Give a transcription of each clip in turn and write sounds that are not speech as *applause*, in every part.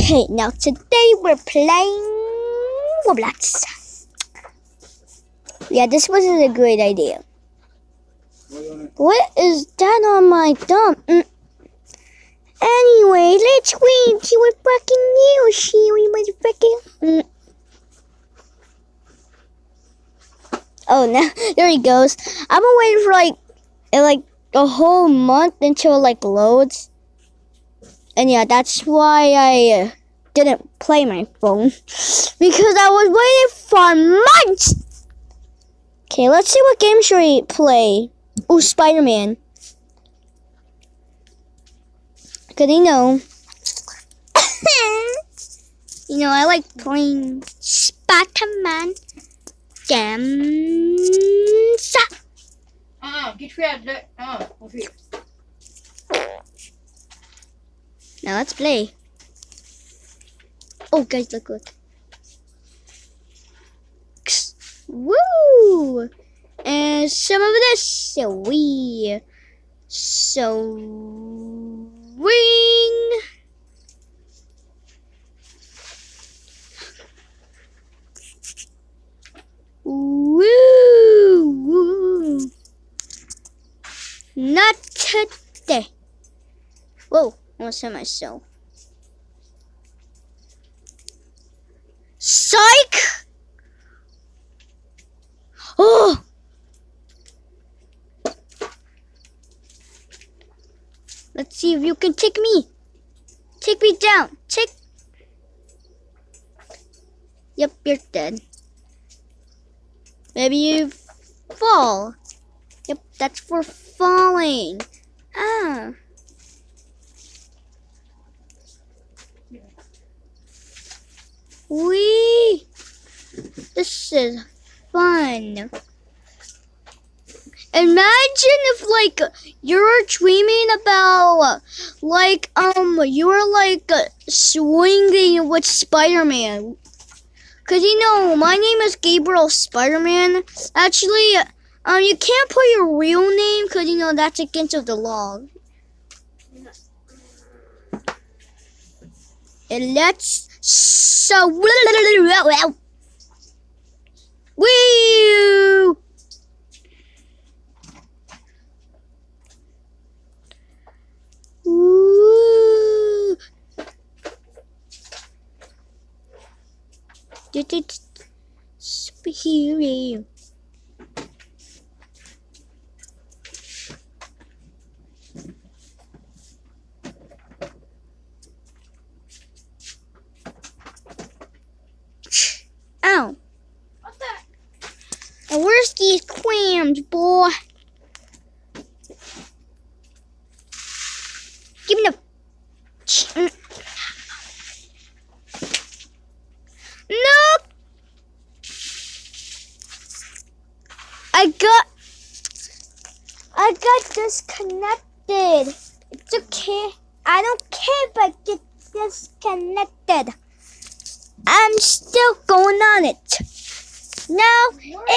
Okay, now today we're playing Roblox. Yeah, this wasn't a great idea. What is that on my thumb? Mm. Anyway, let's wait see what fucking news see we was breaking. Mm. Oh no, *laughs* there he goes. I've been waiting for like like a whole month until it, like loads. And yeah, that's why I didn't play my phone because I was waiting for months. Okay, let's see what game should we play. Oh, Spider-Man. Cause you know, *coughs* you know, I like playing Spider-Man. Damn. Uh-uh, get rid of that. Uh, over here. Now let's play. Oh, guys, look, look. Woo! And some of this, so we, so ring. Woo! Woo! Not today. Hit myself. Psych! Oh! Let's see if you can take me. Take me down. Take. Yep, you're dead. Maybe you fall. Yep, that's for falling. Ah. Wee! This is fun. Imagine if like you were dreaming about like um you were like swinging with Spider-Man. Cause you know my name is Gabriel Spider-Man. Actually, um you can't put your real name cause you know that's against the law. And let's so Woo! Woo! Did it superhero? Ow! What's that? And where's these clams, boy? Give me the. Mm. No! I got. I got disconnected. It's okay. I don't care if I get disconnected. I'm still going on it. Now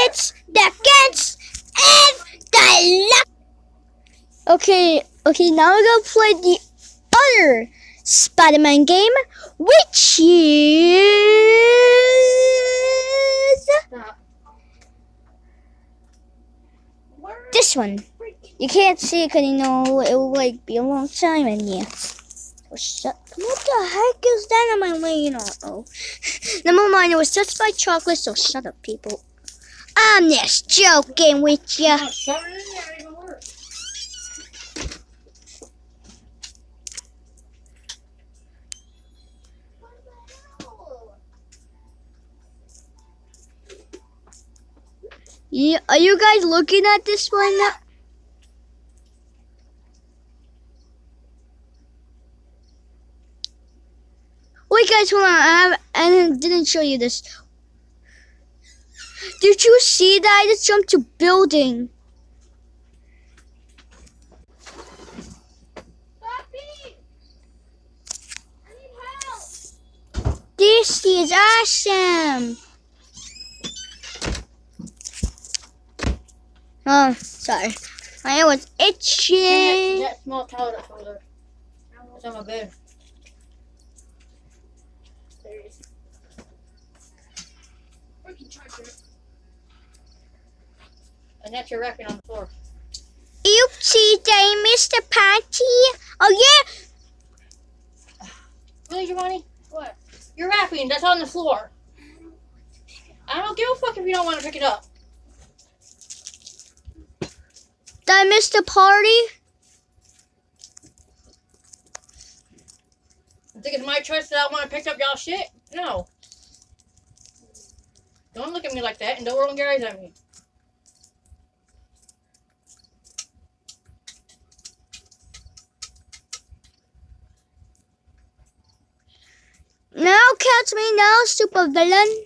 it's the Gets and the Luck. Okay, okay, now we're gonna play the other Spider-Man game, which is Stop. Where is one. You can't see because you know it will like be a long time in here. So shut. What the heck is that? Am I laying on? Oh, never mind. It was just by chocolate. So shut up, people. I'm just joking with you. Yeah, are you guys looking at this one? now? Wait, guys, hold on. I, have, I didn't show you this. Did you see that? I just jumped to building. Papi! I need help! This is awesome. Oh, sorry. My hair was itchy. That small towel that i'm on my bed. There it is. Freaking charger. And that's your record on the floor. Oopsie, day, Mr. miss? Oh, yeah! Really, Giovanni? What? You're rapping. That's on the floor. I don't give a fuck if you don't want to pick it up. I miss the party? I think it's my choice that I want to pick up y'all shit? No. Don't look at me like that and don't roll your eyes at me. Now catch me now, super villain.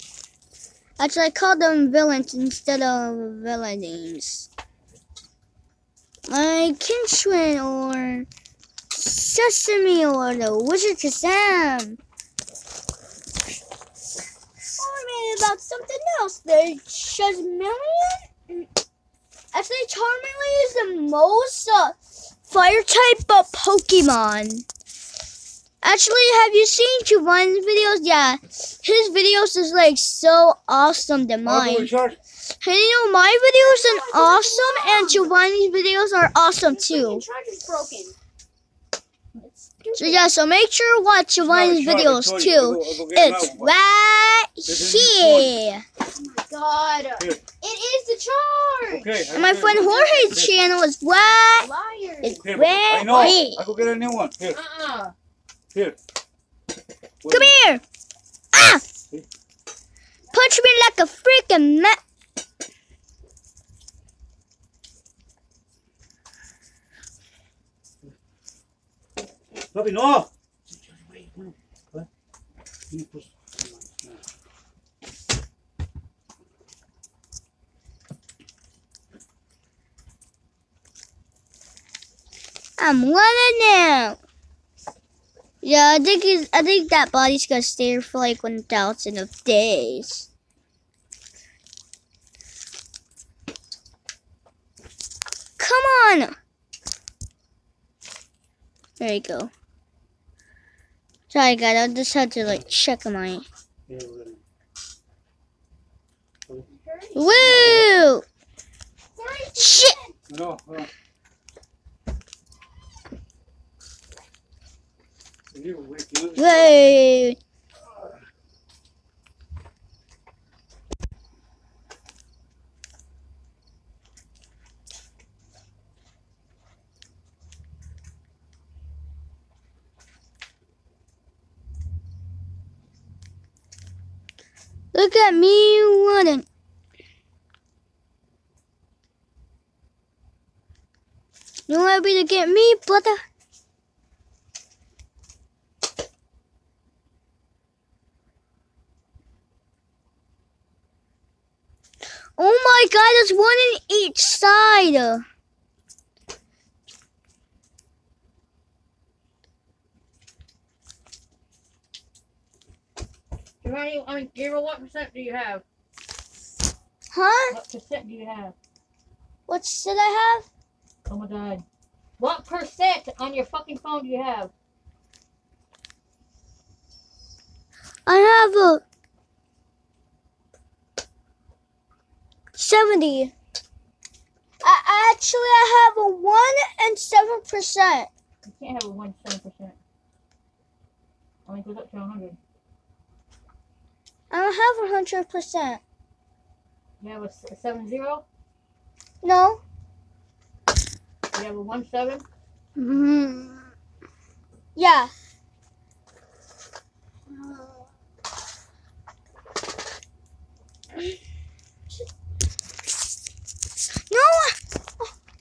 Actually, I call them villains instead of villains. Like Kinshwin or Sesame or the Wizard Kazam. Or maybe about something else. The Charmeleon? Actually, Charmeleon is the most uh, fire type uh, Pokemon. Actually, have you seen Giovanni's videos? Yeah, his videos is like so awesome than I'll mine. go. And you know, my videos are awesome, and Giovanni's videos are awesome too. charger's broken. So yeah, so make sure to watch Giovanni's videos too. I'll go- I'll go get him It's right This is his here. God. It is the charge. Okay. And my friend Jorge's channel is right. Liar. It's Here, right I know. here. I go get a new one. Here, Uh-uh. Here. Come here. Ah! Punch me like a freaking ma- Papi, no. I'm running now. Yeah, I think he's, I think that body's gonna stay here for like one thousand of days. Come on. There you go. Sorry, guys. I just had to like check my. Woo! Shit! No, no. Woo! Look at me running. You want be to get me, brother? Oh there's one in each side. Giovanni, I mean, Gabriel, what percent do you have? Huh? What percent do you have? What should I have? Oh my god. What percent on your fucking phone do you have? I have a 70. I actually I have a 1 and 7%. You can't have a one seven percent. Only goes up to hundred. I don't have a 100%. You have a, s- a seven zero. No. You have a one seven. Mm. Yeah. No,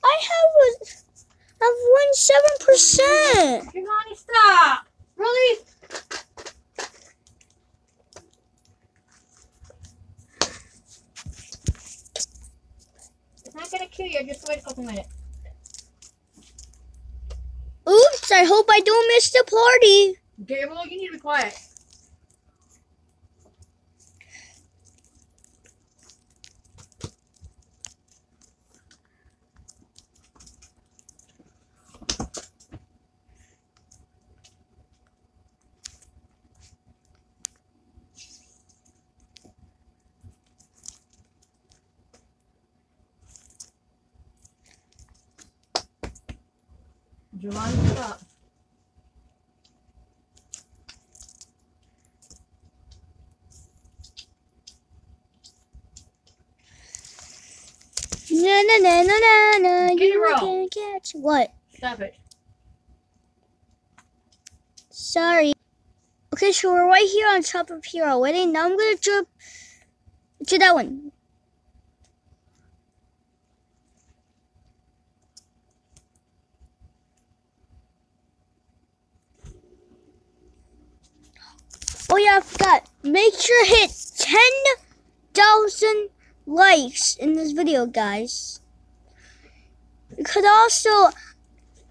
I have a, I have one seven percent. Giovanni, stop! Really? It's not gonna kill you. Just wait a. Oops! I hope I don't miss the party. Gabriel, you need to be quiet. You to stop? Na na na na na na. Get You can catch what? Stop it. Sorry. Okay, so we're right here on top of here already. Now I'm gonna jump to that one. Oh yeah, I forgot. Make sure hit 10,000 likes in this video, guys. You could also,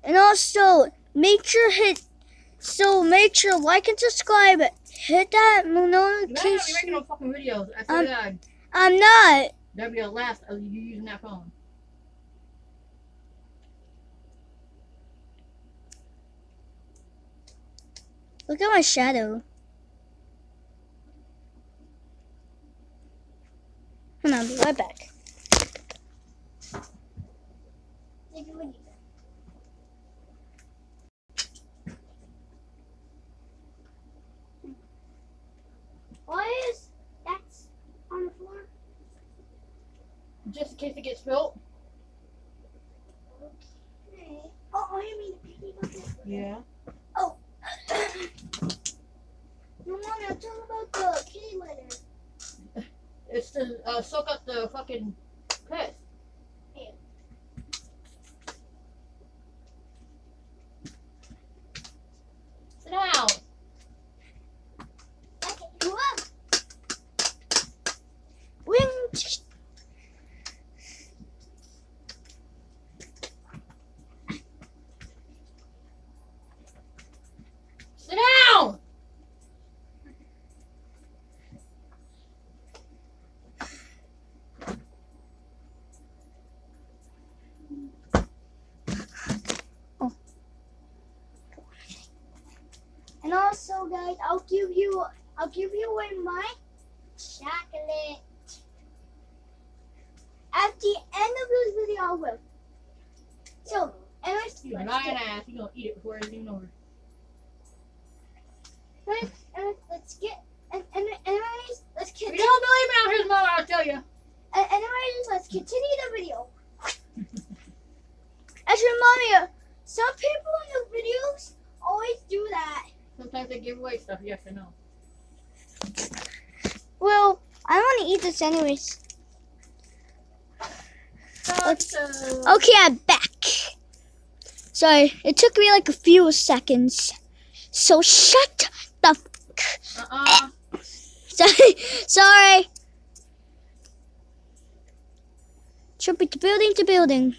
and also, make sure hit so make sure like and subscribe. Hit that You better not be notification. making no fucking videos. I swear Um, to God. I'm not. That'll be the last of you using that phone. Look at my shadow. Hold on, I'll be right back. Why is that on the floor? Just in case it gets spilled. Okay. Oh, oh, you mean the piggy bucket? Yeah. No, mommy, I'm talking about the kitty litter. It's to uh, soak up the fucking piss. Sit down. Okay, go up. Wing. Sit down. And also, guys, I'll give you, I'll give you away my chocolate. At the end of this video, I will. So, anyways, You let's lying get, ass. You gonna eat it before it's even over. let's, let's get, and, and, anyways, let's you continue. don't believe me, I'll here's mom. I'll tell you. Uh, anyways, let's continue the video. Actually, mommy, uh, some people in the videos always do that. Sometimes they give away stuff. Yes, I know. Well, I want to eat this anyways. Okay, I'm back. Sorry, it took me like a few seconds. So shut the. F- uh-uh. *laughs* sorry, sorry. Jumping to building to building.